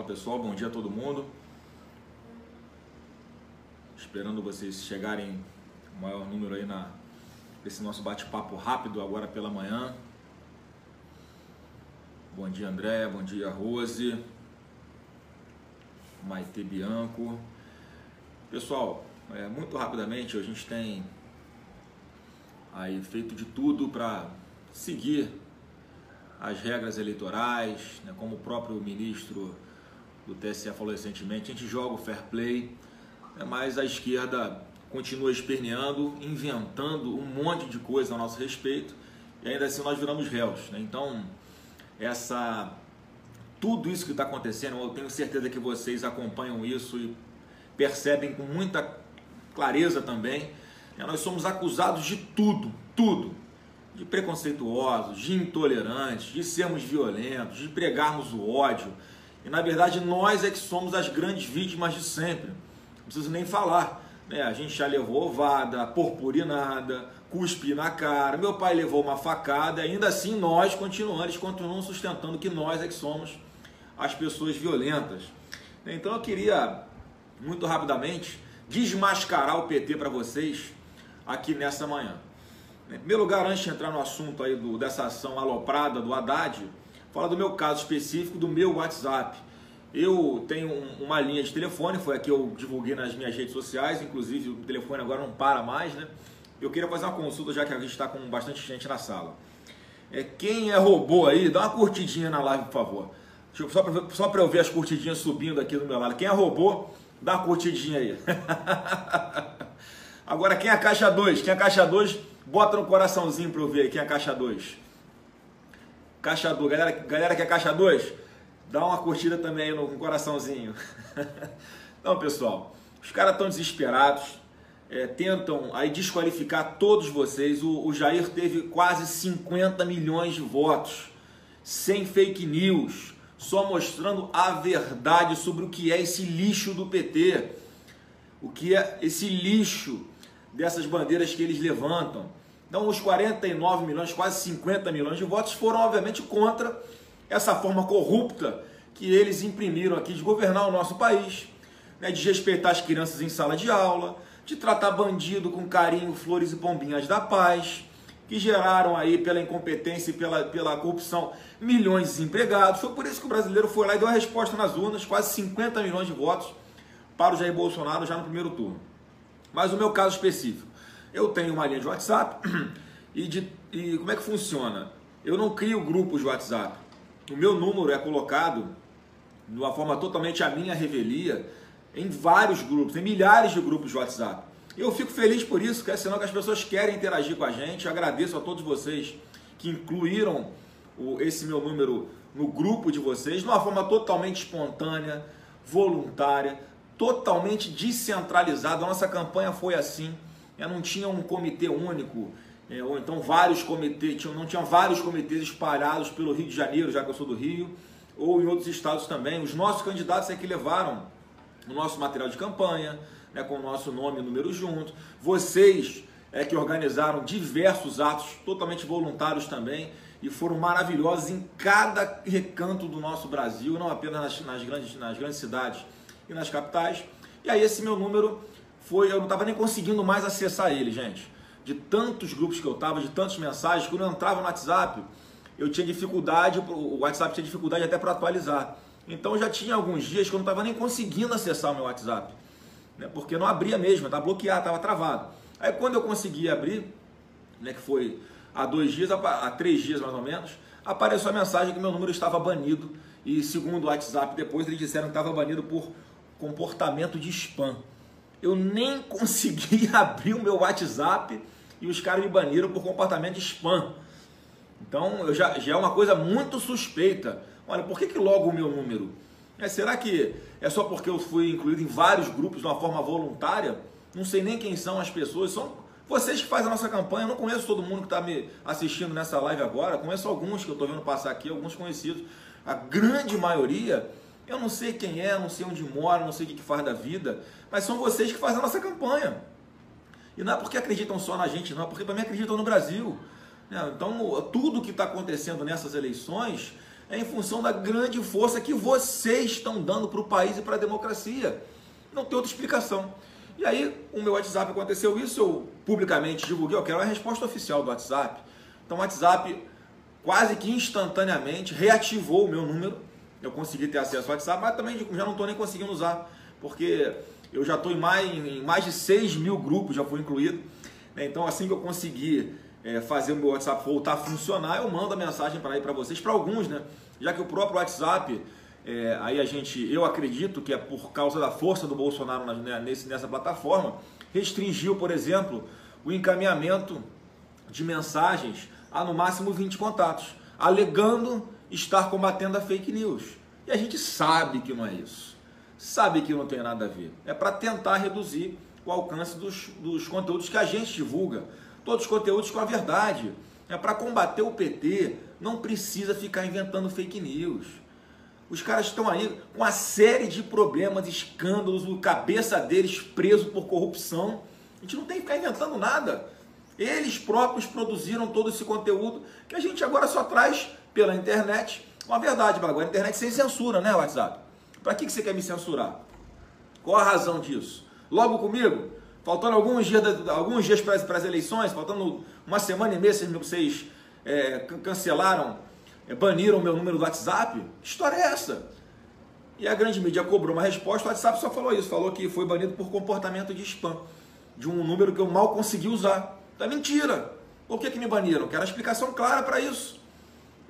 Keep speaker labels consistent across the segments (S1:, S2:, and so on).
S1: Fala pessoal, bom dia a todo mundo. Esperando vocês chegarem o maior número aí na esse nosso bate-papo rápido agora pela manhã. Bom dia André, bom dia Rose, Maite Bianco. Pessoal, é, muito rapidamente a gente tem aí feito de tudo para seguir as regras eleitorais, né, como o próprio ministro do TSE falou recentemente, a gente joga o fair play, né, mas a esquerda continua esperneando, inventando um monte de coisa a nosso respeito e ainda assim nós viramos réus. Né? Então, essa tudo isso que está acontecendo, eu tenho certeza que vocês acompanham isso e percebem com muita clareza também. Né? Nós somos acusados de tudo, tudo de preconceituosos, de intolerantes, de sermos violentos, de pregarmos o ódio. E na verdade nós é que somos as grandes vítimas de sempre. Não preciso nem falar. Né? A gente já levou ovada, purpurinada, cuspe na cara. Meu pai levou uma facada. Ainda assim nós continuamos, eles continuam sustentando que nós é que somos as pessoas violentas. Então eu queria muito rapidamente desmascarar o PT para vocês aqui nessa manhã. Em primeiro lugar, antes de entrar no assunto aí do, dessa ação aloprada do Haddad, fala do meu caso específico, do meu WhatsApp. Eu tenho uma linha de telefone, foi a que eu divulguei nas minhas redes sociais, inclusive o telefone agora não para mais, né? Eu queria fazer uma consulta, já que a gente está com bastante gente na sala. É, quem é robô aí, dá uma curtidinha na live, por favor. Só para só eu ver as curtidinhas subindo aqui do meu lado. Quem é robô, dá uma curtidinha aí. Agora, quem é caixa 2? Quem é caixa 2, Bota no coraçãozinho para eu ver quem é caixa 2. Caixa 2, galera, galera que é caixa 2, dá uma curtida também aí no, coraçãozinho. então, pessoal, os caras estão desesperados, é, tentam aí desqualificar todos vocês. O, o Jair teve quase 50 milhões de votos, sem fake news, só mostrando a verdade sobre o que é esse lixo do PT, o que é esse lixo dessas bandeiras que eles levantam. Então, os 49 milhões, quase 50 milhões de votos foram, obviamente, contra essa forma corrupta que eles imprimiram aqui de governar o nosso país, né, de respeitar as crianças em sala de aula, de tratar bandido com carinho, flores e pombinhas da paz, que geraram aí pela incompetência e pela, pela corrupção milhões de desempregados. Foi por isso que o brasileiro foi lá e deu a resposta nas urnas, quase 50 milhões de votos para o Jair Bolsonaro já no primeiro turno. Mas o meu caso específico, eu tenho uma linha de WhatsApp e, de, e como é que funciona? Eu não crio grupos de WhatsApp. O meu número é colocado de uma forma totalmente a minha revelia em vários grupos, em milhares de grupos de WhatsApp. Eu fico feliz por isso, que é que as pessoas querem interagir com a gente. Eu agradeço a todos vocês que incluíram o, esse meu número no grupo de vocês de uma forma totalmente espontânea, voluntária, totalmente descentralizada. A nossa campanha foi assim não tinha um comitê único, é, ou então vários comitês, não tinha vários comitês espalhados pelo Rio de Janeiro, já que eu sou do Rio, ou em outros estados também. Os nossos candidatos é que levaram o nosso material de campanha, né, com o nosso nome e número junto. Vocês é que organizaram diversos atos totalmente voluntários também e foram maravilhosos em cada recanto do nosso Brasil, não apenas nas, nas, grandes, nas grandes cidades e nas capitais. E aí esse meu número foi, eu não estava nem conseguindo mais acessar ele, gente. De tantos grupos que eu estava, de tantas mensagens, quando eu entrava no WhatsApp, eu tinha dificuldade, o WhatsApp tinha dificuldade até para atualizar. Então já tinha alguns dias que eu não estava nem conseguindo acessar o meu WhatsApp, né? porque não abria mesmo, estava bloqueado, estava travado. Aí quando eu consegui abrir, né, que foi há dois dias, há três dias mais ou menos, apareceu a mensagem que meu número estava banido e segundo o WhatsApp depois eles disseram que estava banido por comportamento de spam eu nem consegui abrir o meu WhatsApp e os caras me baniram por comportamento de spam. Então eu já, já é uma coisa muito suspeita. Olha, por que, que logo o meu número? É, será que é só porque eu fui incluído em vários grupos de uma forma voluntária? Não sei nem quem são as pessoas, são vocês que fazem a nossa campanha. Eu não conheço todo mundo que está me assistindo nessa live agora, conheço alguns que eu estou vendo passar aqui, alguns conhecidos. A grande maioria eu não sei quem é, não sei onde mora, não sei o que faz da vida, mas são vocês que fazem a nossa campanha. E não é porque acreditam só na gente, não, é porque também acreditam no Brasil. Né? Então, tudo que está acontecendo nessas eleições é em função da grande força que vocês estão dando para o país e para a democracia. Não tem outra explicação. E aí, o meu WhatsApp aconteceu isso, eu publicamente divulguei, eu quero a resposta oficial do WhatsApp. Então, o WhatsApp quase que instantaneamente reativou o meu número. Eu consegui ter acesso ao WhatsApp, mas também já não estou nem conseguindo usar, porque eu já estou em mais, em mais de 6 mil grupos, já fui incluído. Né? Então, assim que eu conseguir é, fazer o meu WhatsApp voltar a funcionar, eu mando a mensagem para ir para vocês, para alguns, né? Já que o próprio WhatsApp, é, aí a gente, eu acredito que é por causa da força do Bolsonaro né, nesse, nessa plataforma, restringiu, por exemplo, o encaminhamento de mensagens a no máximo 20 contatos, alegando estar combatendo a fake news. E a gente sabe que não é isso. Sabe que não tem nada a ver. É para tentar reduzir o alcance dos, dos conteúdos que a gente divulga todos os conteúdos com a verdade. É para combater o PT, não precisa ficar inventando fake news. Os caras estão aí com uma série de problemas, escândalos, o cabeça deles preso por corrupção. A gente não tem que ficar inventando nada. Eles próprios produziram todo esse conteúdo que a gente agora só traz pela internet. Uma verdade, agora a internet sem censura, né, WhatsApp? Para que você quer me censurar? Qual a razão disso? Logo comigo? faltando alguns dias, alguns dias para, as eleições, faltando uma semana e meia, vocês, é, cancelaram, é, baniram o meu número do WhatsApp? Que história é essa? E a grande mídia cobrou uma resposta, o WhatsApp só falou isso, falou que foi banido por comportamento de spam, de um número que eu mal consegui usar. É mentira. Por que, que me baniram? Quero explicação clara para isso.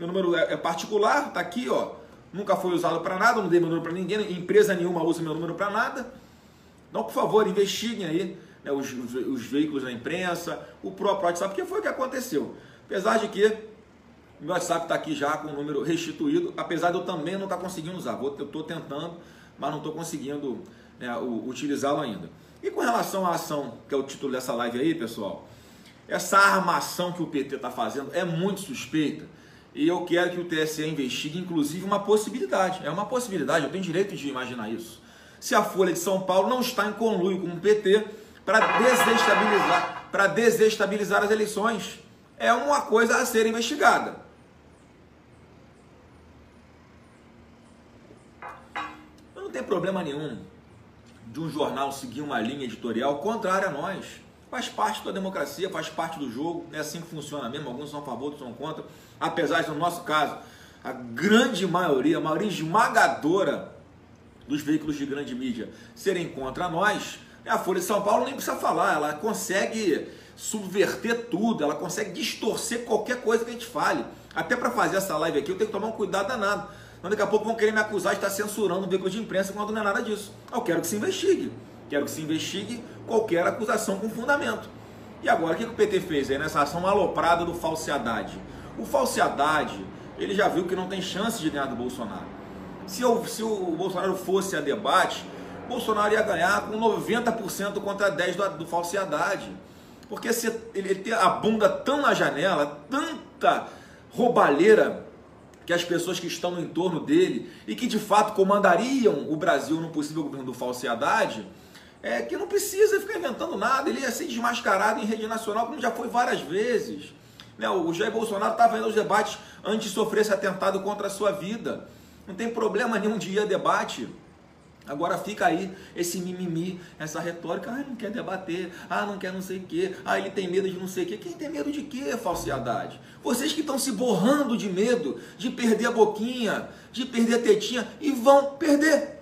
S1: Meu número é, é particular, está aqui, ó. Nunca foi usado para nada, não dei meu número para ninguém, empresa nenhuma usa meu número para nada. Então, por favor, investiguem aí né, os, os, veículos da imprensa, o próprio WhatsApp, porque foi o que aconteceu. Apesar de que o meu WhatsApp está aqui já com o número restituído, apesar de eu também não estar tá conseguindo usar. Eu estou tentando, mas não estou conseguindo né, utilizá-lo ainda. E com relação à ação, que é o título dessa live aí, pessoal, essa armação que o PT está fazendo é muito suspeita. E eu quero que o TSE investigue, inclusive, uma possibilidade. É uma possibilidade, eu tenho direito de imaginar isso se a Folha de São Paulo não está em conluio com o PT para desestabilizar, para desestabilizar as eleições. É uma coisa a ser investigada. Não tem problema nenhum de um jornal seguir uma linha editorial contrária a nós. Faz parte da democracia, faz parte do jogo, é assim que funciona mesmo. Alguns são a favor, outros são contra. Apesar de, no nosso caso, a grande maioria, a maioria esmagadora dos veículos de grande mídia serem contra nós, a Folha de São Paulo nem precisa falar, ela consegue subverter tudo, ela consegue distorcer qualquer coisa que a gente fale. Até para fazer essa live aqui eu tenho que tomar um cuidado danado. Mas daqui a pouco vão querer me acusar de estar censurando um veículo de imprensa quando não é nada disso. Eu quero que se investigue. Quero que se investigue qualquer acusação com fundamento. E agora, o que o PT fez aí nessa ação aloprada do falseadade? O falseadade, ele já viu que não tem chance de ganhar do Bolsonaro. Se, eu, se o Bolsonaro fosse a debate, Bolsonaro ia ganhar com 90% contra 10% do, do falsidade. Porque se ele, ele tem a bunda tão na janela, tanta roubalheira, que as pessoas que estão no entorno dele e que de fato comandariam o Brasil no possível governo do falsidade, é que não precisa ficar inventando nada, ele ia ser desmascarado em rede nacional, como já foi várias vezes. Né? O Jair Bolsonaro estava indo aos debates antes de sofrer esse atentado contra a sua vida. Não tem problema nenhum de ir a debate. Agora fica aí esse mimimi, essa retórica, ah, não quer debater, ah, não quer não sei o quê, ah, ele tem medo de não sei o quê. Quem tem medo de quê, falsidade? Vocês que estão se borrando de medo de perder a boquinha, de perder a tetinha, e vão perder.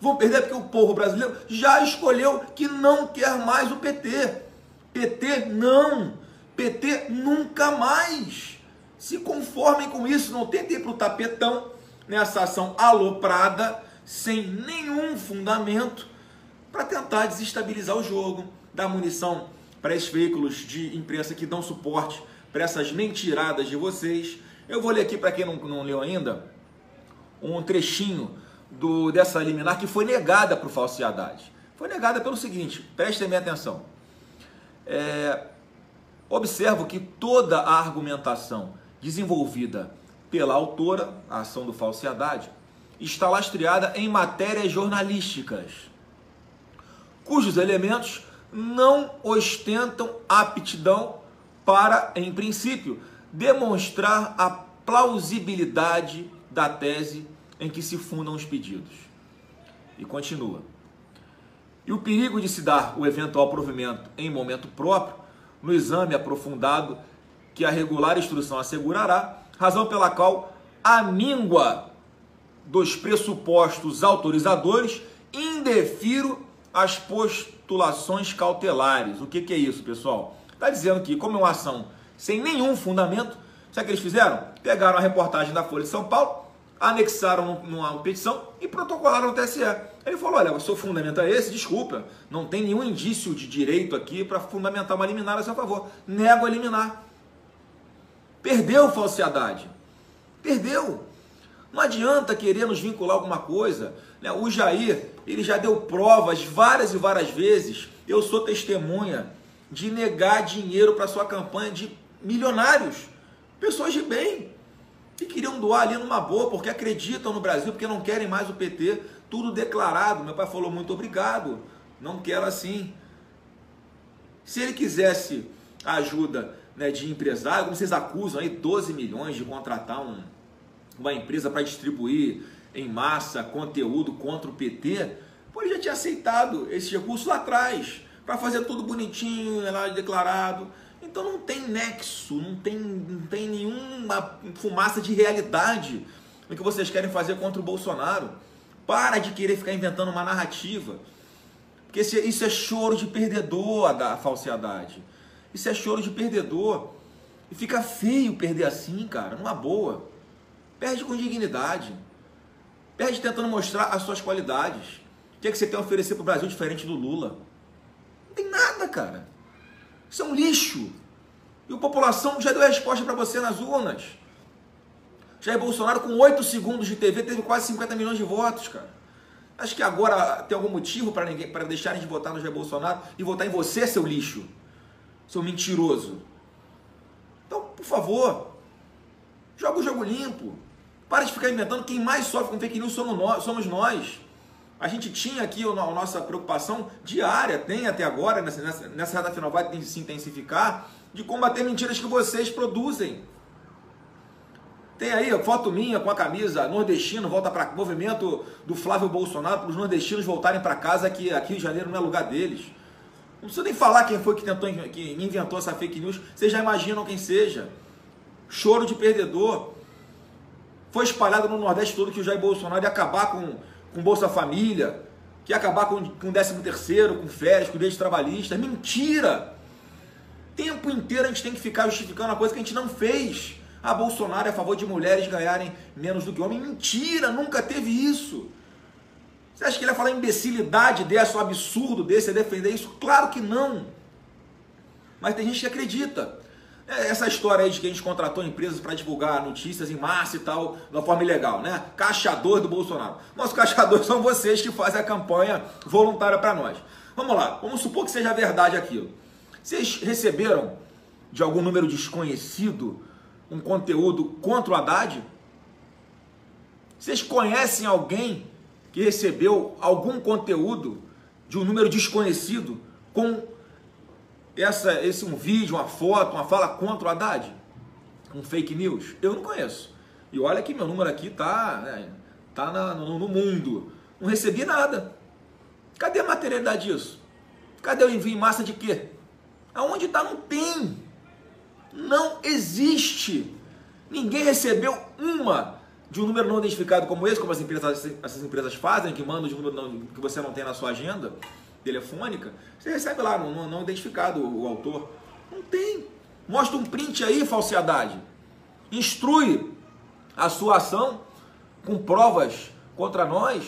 S1: Vão perder porque o povo brasileiro já escolheu que não quer mais o PT. PT não. PT nunca mais. Se conformem com isso, não tentem ir para o tapetão nessa ação aloprada, sem nenhum fundamento, para tentar desestabilizar o jogo, dar munição para esses veículos de imprensa que dão suporte para essas mentiradas de vocês. Eu vou ler aqui para quem não, não leu ainda um trechinho do, dessa liminar que foi negada por falsidade. Foi negada pelo seguinte, prestem bem atenção. É, observo que toda a argumentação desenvolvida pela autora, a ação do falsidade, está lastreada em matérias jornalísticas, cujos elementos não ostentam aptidão para, em princípio, demonstrar a plausibilidade da tese em que se fundam os pedidos. E continua. E o perigo de se dar o eventual provimento em momento próprio, no exame aprofundado que a regular instrução assegurará, razão pela qual a míngua dos pressupostos autorizadores indefiro as postulações cautelares. O que, que é isso, pessoal? Está dizendo que, como é uma ação sem nenhum fundamento, sabe o que eles fizeram? Pegaram a reportagem da Folha de São Paulo, anexaram numa petição e protocolaram no TSE. Ele falou: olha, o seu fundamento é esse, desculpa, não tem nenhum indício de direito aqui para fundamentar uma liminar a seu favor. Nego a liminar. Perdeu falsidade. Perdeu. Não adianta querer nos vincular alguma coisa. Né? O Jair, ele já deu provas várias e várias vezes. Eu sou testemunha de negar dinheiro para sua campanha de milionários, pessoas de bem, que queriam doar ali numa boa, porque acreditam no Brasil, porque não querem mais o PT, tudo declarado. Meu pai falou muito obrigado, não quero assim. Se ele quisesse ajuda né, de empresário, como vocês acusam aí, 12 milhões de contratar um, uma empresa para distribuir em massa conteúdo contra o PT, pô, ele já tinha aceitado esse recurso lá atrás, para fazer tudo bonitinho, lá declarado. Então não tem nexo, não tem, não tem nenhuma fumaça de realidade no que vocês querem fazer contra o Bolsonaro. Para de querer ficar inventando uma narrativa. Porque isso é choro de perdedor da falsidade. Isso é choro de perdedor. E fica feio perder assim, cara, numa boa. Perde com dignidade. Perde tentando mostrar as suas qualidades. O que, é que você tem a oferecer para o Brasil diferente do Lula? Não tem nada, cara. Isso é um lixo. E a população já deu resposta para você nas urnas. Jair Bolsonaro, com 8 segundos de TV, teve quase 50 milhões de votos, cara. Acho que agora tem algum motivo para ninguém para deixarem de votar no Jair Bolsonaro e votar em você, seu lixo, seu mentiroso. Então, por favor, joga o jogo limpo. Para de ficar inventando. Quem mais sofre com fake news somos nós. A gente tinha aqui a nossa preocupação diária, tem até agora, nessa, nessa, reta final vai se intensificar, de combater mentiras que vocês produzem. Tem aí foto minha com a camisa nordestino, volta para movimento do Flávio Bolsonaro para os nordestinos voltarem para casa que aqui em Janeiro não é lugar deles. Não precisa nem falar quem foi que tentou que inventou essa fake news, vocês já imaginam quem seja. Choro de perdedor. Foi espalhado no Nordeste todo que o Jair Bolsonaro ia acabar com com Bolsa Família, que acabar com, com 13 terceiro, com férias, com direito trabalhista. Mentira! Tempo inteiro a gente tem que ficar justificando uma coisa que a gente não fez. A Bolsonaro é a favor de mulheres ganharem menos do que homens. Mentira, nunca teve isso. Você acha que ele ia falar imbecilidade dessa, um absurdo desse, ia defender isso? Claro que não. Mas tem gente que acredita. É essa história aí de que a gente contratou empresas para divulgar notícias em massa e tal, de uma forma ilegal, né? Caixador do Bolsonaro. Nossos caixadores são vocês que fazem a campanha voluntária para nós. Vamos lá, vamos supor que seja verdade aquilo. Vocês receberam de algum número desconhecido um conteúdo contra o Haddad? Vocês conhecem alguém que recebeu algum conteúdo de um número desconhecido com essa, esse um vídeo, uma foto, uma fala contra o Haddad? Um fake news? Eu não conheço. E olha que meu número aqui tá, né, tá na, no, no, mundo. Não recebi nada. Cadê a materialidade disso? Cadê o envio em massa de quê? Aonde está? Não tem. Não existe. Ninguém recebeu uma de um número não identificado como esse, como as empresas, essas empresas fazem, que mandam de um número que você não tem na sua agenda telefônica, você recebe lá, não, não identificado o, autor. Não tem. Mostra um print aí, falsidade. Instrui a sua ação com provas contra nós.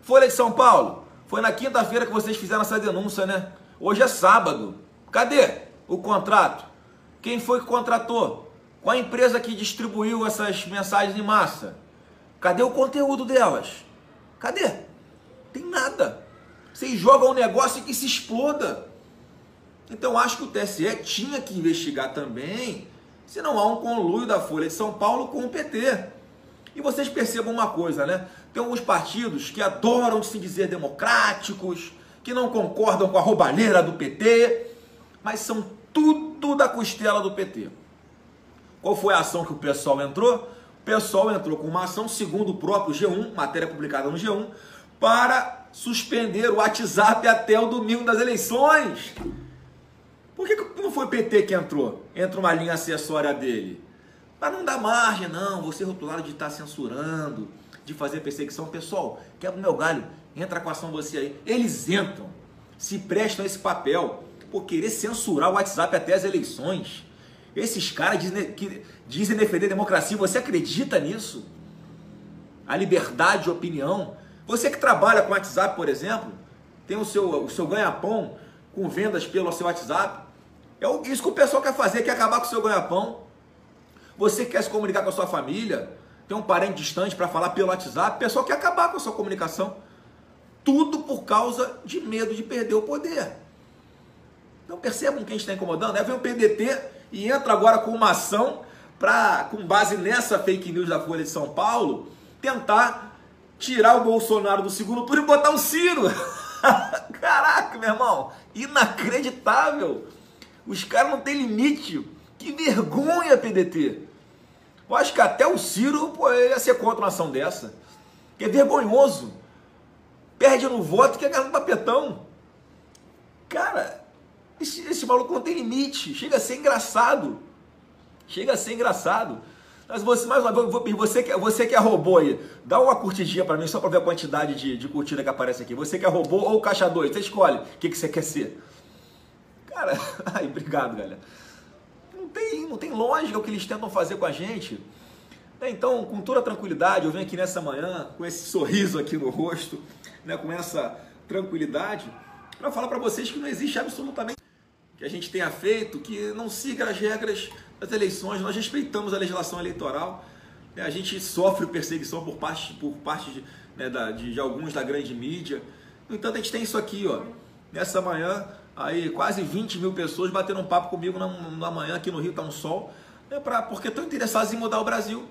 S1: Folha de São Paulo. Foi na quinta-feira que vocês fizeram essa denúncia, né? Hoje é sábado. Cadê o contrato? Quem foi que contratou? Qual a empresa que distribuiu essas mensagens em massa? Cadê o conteúdo delas? Cadê? Vocês jogam um negócio que se exploda. Então acho que o TSE tinha que investigar também se não há um conluio da Folha de São Paulo com o PT. E vocês percebam uma coisa, né? Tem alguns partidos que adoram se dizer democráticos, que não concordam com a roubalheira do PT, mas são tudo da costela do PT. Qual foi a ação que o pessoal entrou? o pessoal entrou com uma ação, segundo o próprio G1, matéria publicada no G1, para suspender o WhatsApp até o domingo das eleições. Por que não foi o PT que entrou? Entra uma linha acessória dele. Para não dar margem, não, você rotulado de estar censurando, de fazer perseguição. Pessoal, quebra o meu galho, entra com a ação você aí. Eles entram, se prestam esse papel por querer censurar o WhatsApp até as eleições. Esses caras dizem, que dizem defender a democracia, você acredita nisso? A liberdade de opinião. Você que trabalha com WhatsApp, por exemplo, tem o seu, o seu ganha-pão com vendas pelo seu WhatsApp. É isso que o pessoal quer fazer, quer acabar com o seu ganha-pão. Você quer se comunicar com a sua família, tem um parente distante para falar pelo WhatsApp, o pessoal quer acabar com a sua comunicação. Tudo por causa de medo de perder o poder. Então percebam quem está incomodando. Aí vem o PDT e entra agora com uma ação para, com base nessa fake news da Folha de São Paulo, tentar tirar o Bolsonaro do segundo turno e botar o Ciro. Caraca, meu irmão, inacreditável. Os caras não têm limite. Que vergonha, PDT. Eu acho que até o Ciro pô, ia ser contra uma ação dessa. Que é vergonhoso. Perde no voto que é ganhar no papetão. Cara, esse, esse maluco não tem limite. Chega a ser engraçado. Chega a ser engraçado. Mas você, mais uma vez, você que, você que é robô aí, dá uma curtidinha para mim, só para ver a quantidade de, de curtida que aparece aqui. Você que é robô ou caixa 2, você escolhe o que, que você quer ser. Cara, ai, obrigado, galera. Não tem, não tem lógica o que eles tentam fazer com a gente. Né, então, com toda tranquilidade, eu venho aqui nessa manhã, com esse sorriso aqui no rosto, né, com essa tranquilidade, para falar para vocês que não existe absolutamente que a gente tenha feito que não siga as regras das eleições. Nós respeitamos a legislação eleitoral. Né? A gente sofre perseguição por parte, por parte de, né, da, de, de, alguns da grande mídia. No entanto, a gente tem isso aqui, ó. Nessa manhã, aí quase 20 mil pessoas bateram um papo comigo na, na manhã, aqui no Rio está um sol, né, pra, porque estão interessados em mudar o Brasil.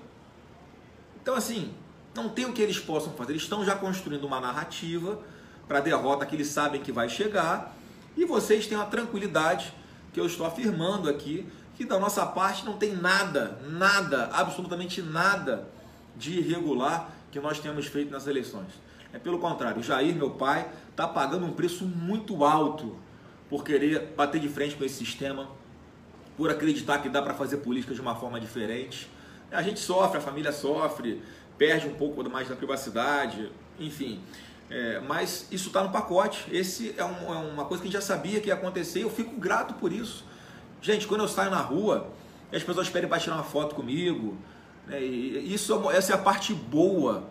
S1: Então, assim, não tem o que eles possam fazer. Eles estão já construindo uma narrativa para a derrota que eles sabem que vai chegar e vocês têm a tranquilidade que eu estou afirmando aqui, que da nossa parte não tem nada, nada, absolutamente nada de irregular que nós temos feito nas eleições. É pelo contrário, o Jair, meu pai, está pagando um preço muito alto por querer bater de frente com esse sistema, por acreditar que dá para fazer política de uma forma diferente. A gente sofre, a família sofre, perde um pouco mais da privacidade, enfim. É, mas isso está no pacote. Esse é, um, é, uma coisa que a gente já sabia que ia acontecer. Eu fico grato por isso. Gente, quando eu saio na rua, as pessoas pedem para tirar uma foto comigo. Né, isso, é essa é a parte boa.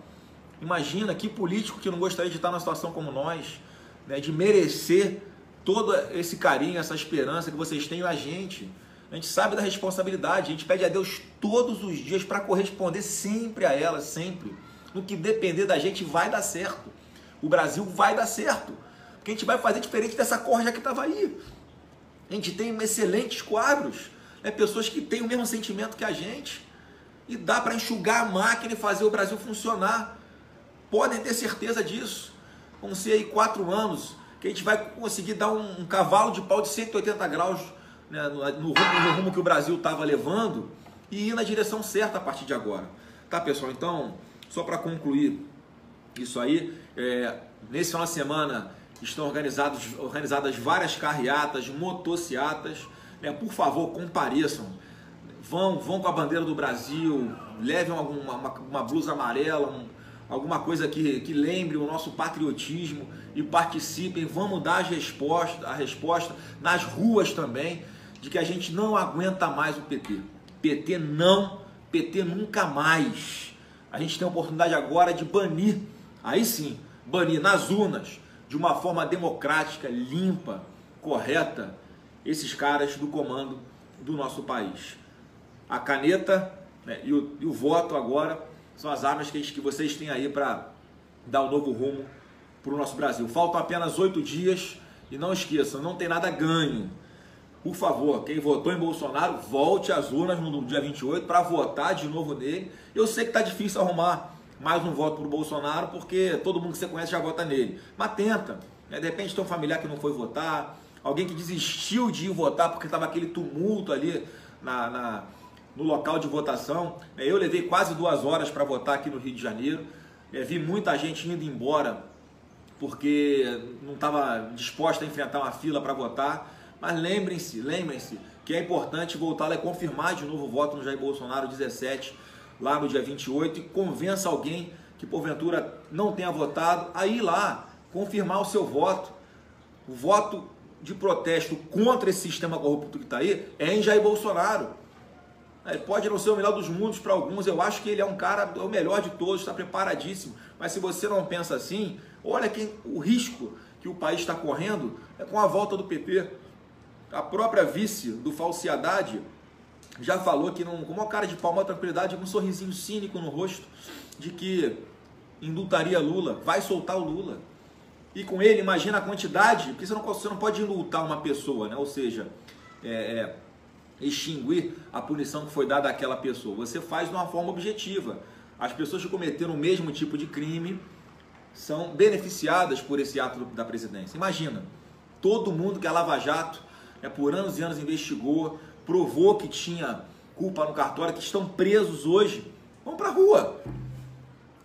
S1: Imagina que político que não gostaria de estar numa situação como nós, né, de merecer todo esse carinho, essa esperança que vocês têm na gente. A gente sabe da responsabilidade, a gente pede a Deus todos os dias para corresponder sempre a ela, sempre. No que depender da gente vai dar certo o Brasil vai dar certo. Porque a gente vai fazer diferente dessa corja que estava aí. A gente tem excelentes quadros, né? pessoas que têm o mesmo sentimento que a gente. E dá para enxugar a máquina e fazer o Brasil funcionar. Podem ter certeza disso. Vão ser aí quatro anos que a gente vai conseguir dar um, um cavalo de pau de 180 graus né? no, no, rumo, no rumo que o Brasil estava levando e ir na direção certa a partir de agora. Tá, pessoal? Então, só para concluir isso aí, é, nesse final de semana estão organizados, organizadas várias carreatas, motociatas. Né? Por favor, compareçam. Vão, vão com a bandeira do Brasil, levem alguma, uma, uma blusa amarela, um, alguma coisa que, que lembre o nosso patriotismo e participem. Vamos dar resposta, a resposta nas ruas também de que a gente não aguenta mais o PT. PT não, PT nunca mais. A gente tem a oportunidade agora de banir Aí sim, banir nas urnas, de uma forma democrática, limpa, correta, esses caras do comando do nosso país. A caneta né, e, o, e, o, voto agora são as armas que, que vocês têm aí para dar um novo rumo para o nosso Brasil. Faltam apenas oito dias e não esqueçam, não tem nada ganho. Por favor, quem votou em Bolsonaro, volte às urnas no dia 28 para votar de novo nele. Eu sei que está difícil arrumar mais um voto para o Bolsonaro, porque todo mundo que você conhece já vota nele. Mas tenta. Né? De repente tem um familiar que não foi votar, alguém que desistiu de ir votar porque estava aquele tumulto ali na, na, no local de votação. É, eu levei quase duas horas para votar aqui no Rio de Janeiro. É, vi muita gente indo embora porque não estava disposta a enfrentar uma fila para votar. Mas lembrem-se, lembrem-se que é importante voltar a confirmar de novo o voto no Jair Bolsonaro 17, lá no dia 28, e convença alguém que porventura não tenha votado a ir lá confirmar o seu voto. O voto de protesto contra esse sistema corrupto que está aí é em Jair Bolsonaro. Ele pode não ser o melhor dos mundos para alguns, eu acho que ele é um cara, é o melhor de todos, está preparadíssimo. Mas se você não pensa assim, olha quem, o risco que o país está correndo é com a volta do PT. A própria vice do Falsiedade já falou que com uma cara de pau, uma tranquilidade, com um sorrisinho cínico no rosto, de que indultaria Lula, vai soltar o Lula. E com ele, imagina a quantidade, porque você não, você não pode indultar uma pessoa, né? ou seja, é, é, extinguir a punição que foi dada àquela pessoa. Você faz de uma forma objetiva. As pessoas que cometeram o mesmo tipo de crime são beneficiadas por esse ato da presidência. Imagina, todo mundo que a Lava Jato é, por anos e anos investigou, provou que tinha culpa no cartório, que estão presos hoje, vão para a rua.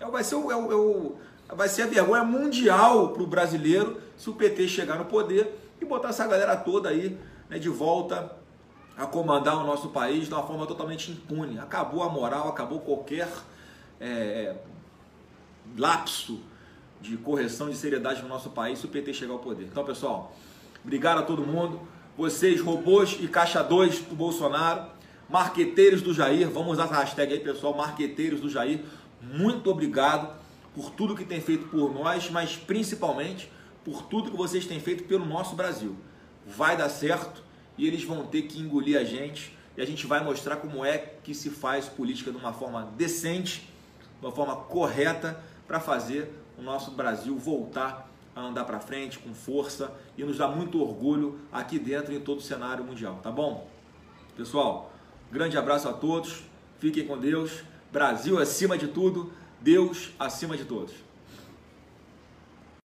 S1: É, vai, ser é, é vai ser a vergonha mundial para o brasileiro se o PT chegar no poder e botar essa galera toda aí né, de volta a comandar o nosso país de uma forma totalmente impune. Acabou a moral, acabou qualquer é, lapso de correção de seriedade no nosso país se o PT chegar ao poder. Então, pessoal, obrigado a todo mundo. Vocês, robôs e caixadores do Bolsonaro, marqueteiros do Jair, vamos usar essa hashtag aí, pessoal, marqueteiros do Jair. Muito obrigado por tudo que tem feito por nós, mas principalmente por tudo que vocês têm feito pelo nosso Brasil. Vai dar certo e eles vão ter que engolir a gente e a gente vai mostrar como é que se faz política de uma forma decente, de uma forma correta para fazer o nosso Brasil voltar a andar para frente com força e nos dá muito orgulho aqui dentro em todo o cenário mundial, tá bom? Pessoal, grande abraço a todos, fiquem com Deus, Brasil acima de tudo, Deus acima de todos.